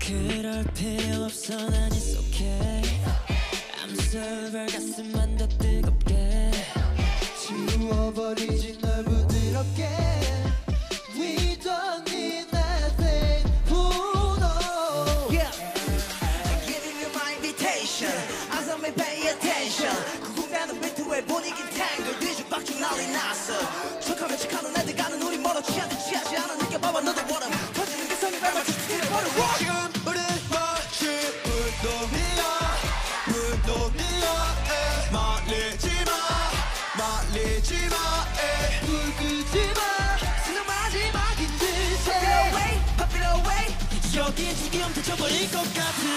그럴 필요 없어 난 it's okay I'm sober 가슴만 울지마에 울지마 세상 마지막인 듯해 Pop it away 여기에 지금 대쳐버릴 것 같은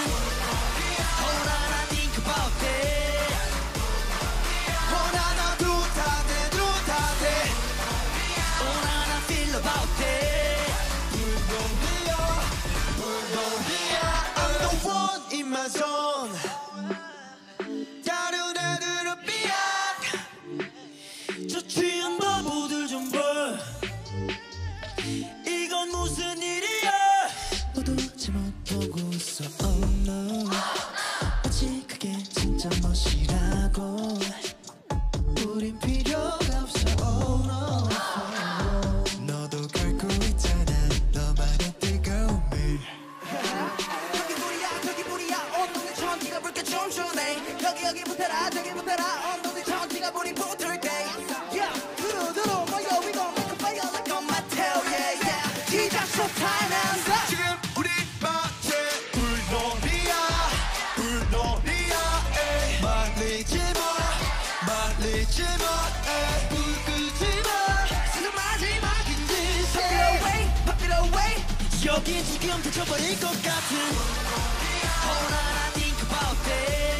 All I think about it 원하나 두다 돼, 두다 돼 All I feel about it 불동비야 불동비야 I'm the one in my zone 살면서 지금 우리 마치 불놀이야 불놀이야 말리지 마 말리지 마 에이. 불끄지 마. 지금 마지막인지 Pop it away Pop it away. 여기 지금 붙여버릴 것 같은. Whole lot I think about it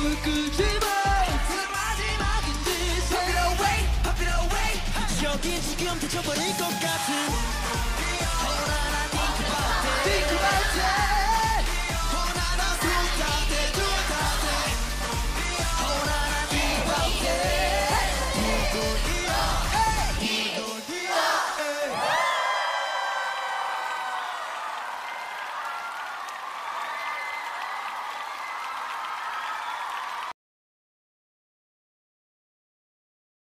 Hop it away, hop it away. 여긴 지금 다쳐버릴 것 같아.